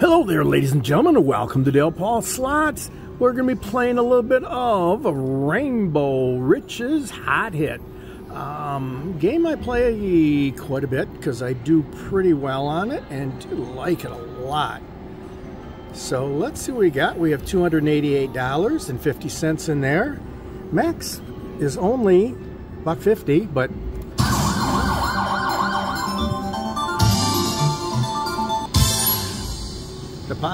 Hello there, ladies and gentlemen, and welcome to Dale Paul Slots. We're going to be playing a little bit of Rainbow Riches Hot Hit. Um, game I play quite a bit because I do pretty well on it and do like it a lot. So let's see what we got. We have $288.50 in there. Max is only buck 50, but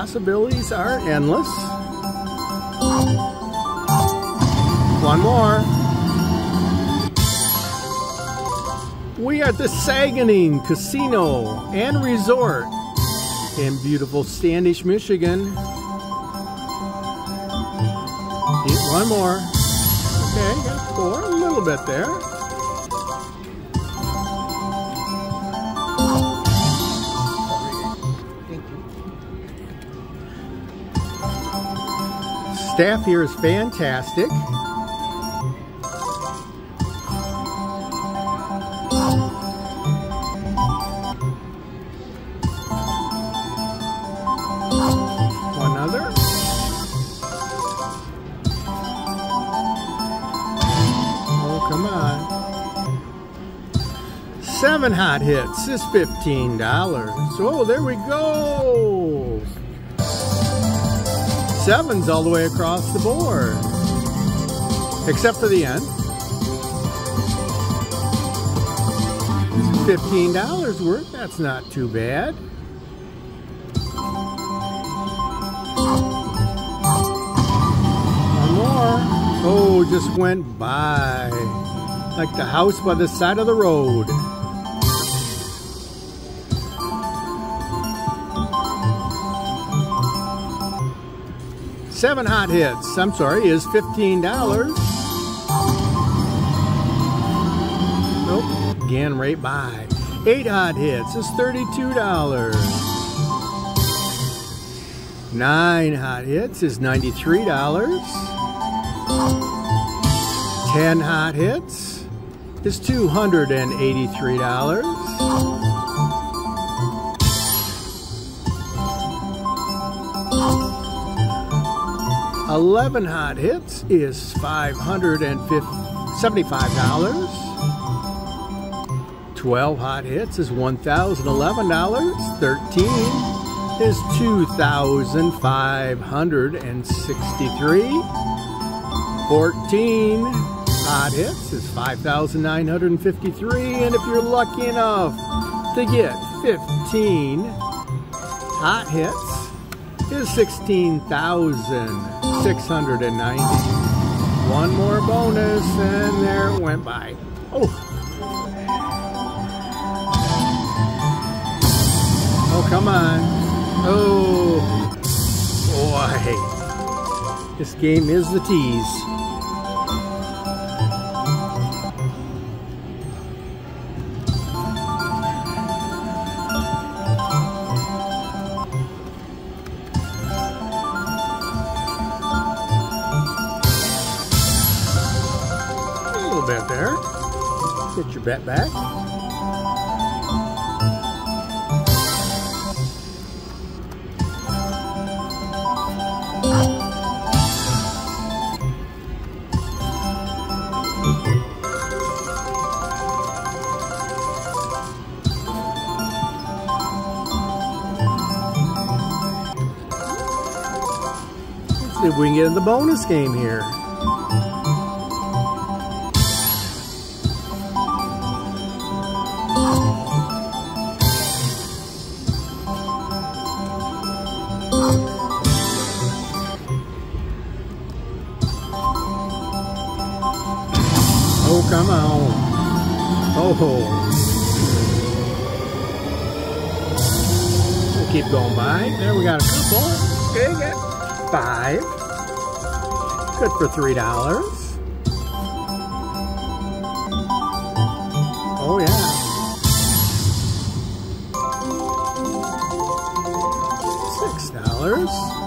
possibilities are endless. One more. We are at the Saganing Casino and Resort in beautiful Standish, Michigan. One more. Okay, got four, a little bit there. Staff here is fantastic. One other. Oh, come on. Seven hot hits is $15. Oh, there we go. Sevens all the way across the board. Except for the end. $15 worth, that's not too bad. One more. Oh, just went by. Like the house by the side of the road. Seven hot hits, I'm sorry, is $15. Nope, again right by. Eight hot hits is $32. Nine hot hits is $93. Ten hot hits is $283. 11 hot hits is $575. 12 hot hits is $1,011. 13 is 2,563. 14 hot hits is 5,953. And if you're lucky enough to get 15 hot hits, is 16,690. One more bonus and there it went by. Oh. Oh, come on. Oh. Boy. This game is the tease. Get your bet back. Let's see if we can get in the bonus game here. Keep going by. There we got a couple. Okay, got five. Good for three dollars. Oh yeah. Six dollars.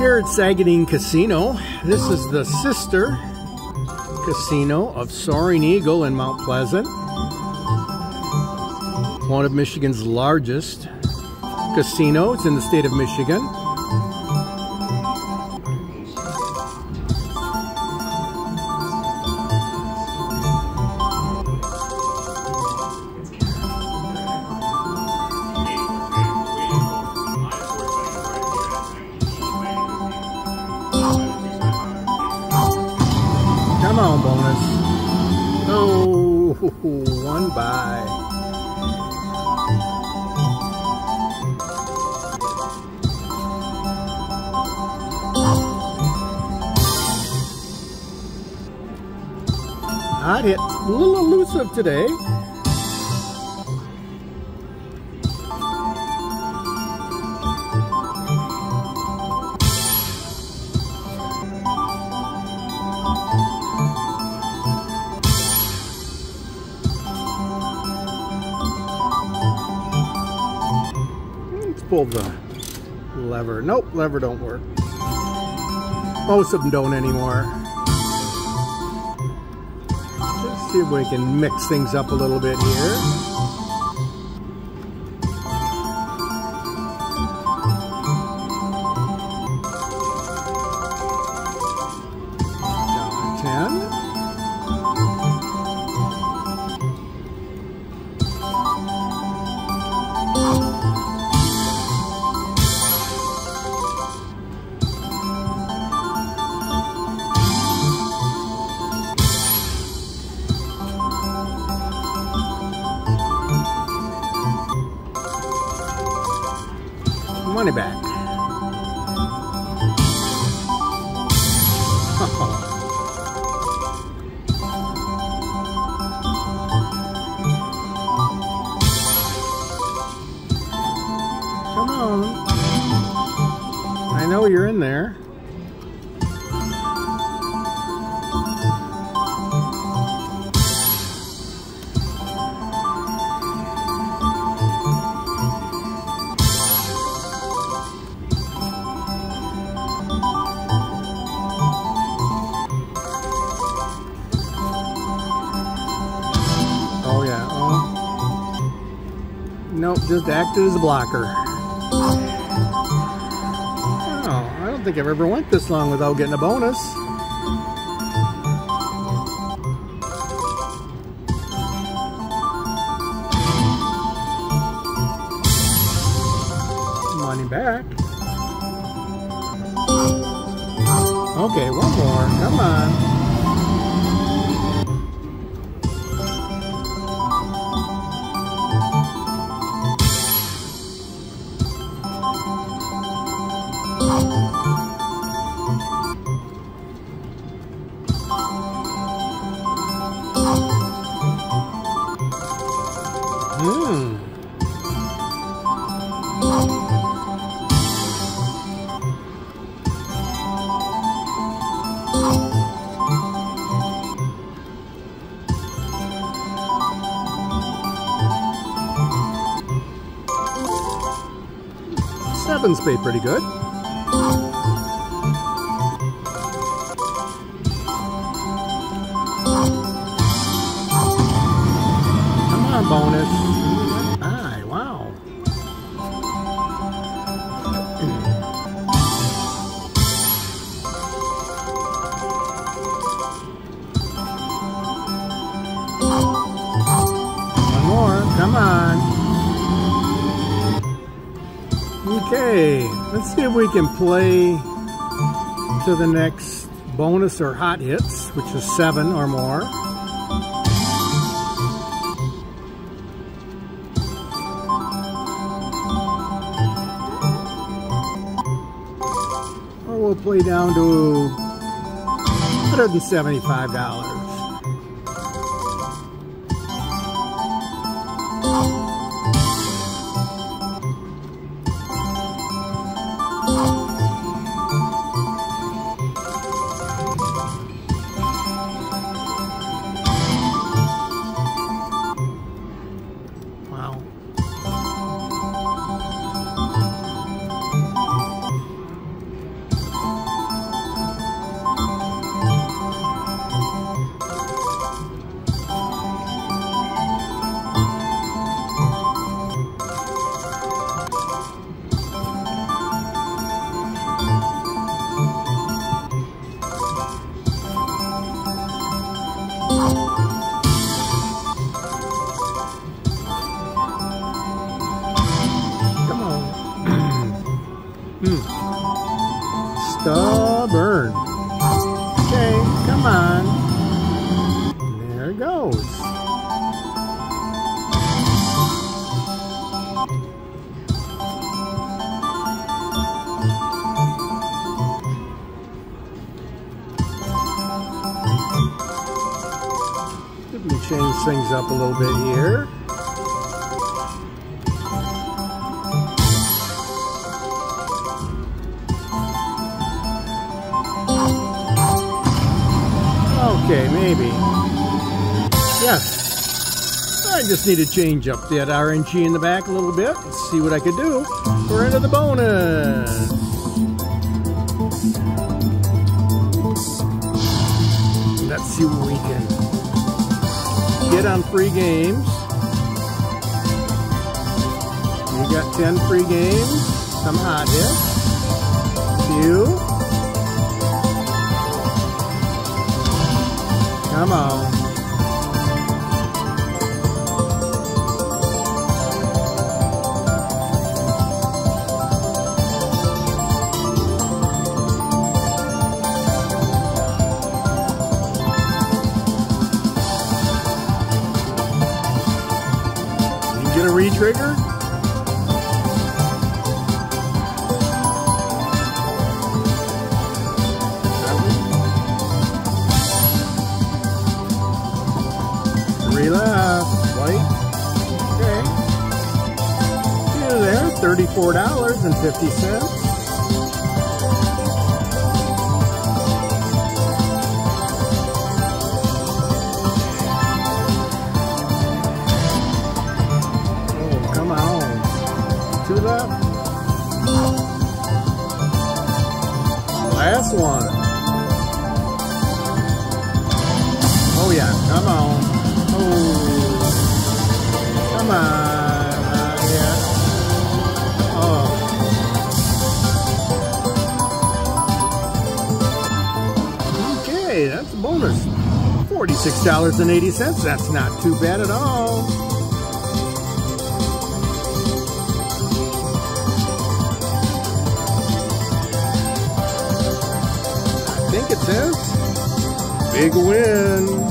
Here at Saganing Casino, this is the sister casino of Soaring Eagle in Mount Pleasant. One of Michigan's largest casinos in the state of Michigan. One by. Hot hit. A little elusive today. Pull the lever. Nope, lever don't work. Most of them don't anymore. Let's see if we can mix things up a little bit here. Down to 10. Know you're in there. Oh yeah. Oh. Nope, just acted as a blocker. Don't think I've ever went this long without getting a bonus. Money back. Okay, one more. Come on. Hmm. Seven's paid pretty good. Okay, let's see if we can play to the next bonus or hot hits, which is seven or more. Or we'll play down to $175. Things up a little bit here. Okay, maybe. Yes. I just need to change up that RNG in the back a little bit. See what I could do. We're into the bonus. Let's see what get on free games. You got 10 free games. Some hot hits. Few. Come on. Gonna re-trigger? Relax. White. Okay. See you there. $34.50. Okay, that's a bonus. $46.80. That's not too bad at all. I think it. Big win.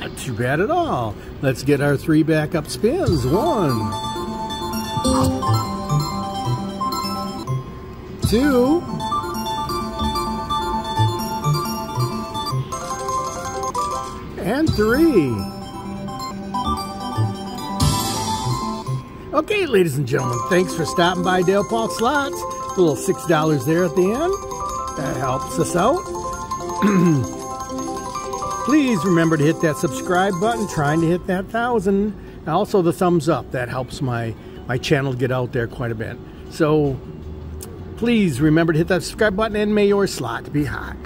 Not too bad at all. Let's get our three backup spins. One, two, and three. Okay, ladies and gentlemen, thanks for stopping by Dale Paul Slots. A little $6 there at the end. That helps us out. Please remember to hit that subscribe button, trying to hit that thousand. And also the thumbs up. That helps my, my channel get out there quite a bit. So please remember to hit that subscribe button and may your slot be hot.